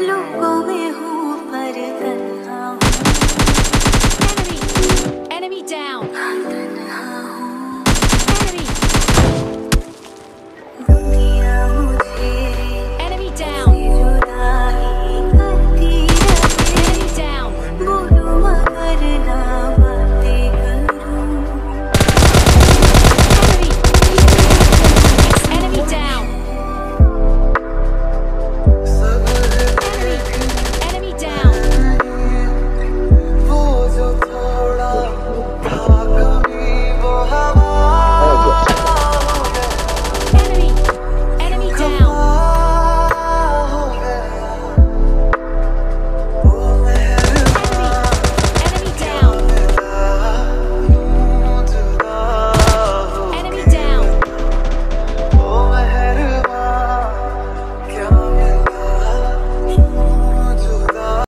luego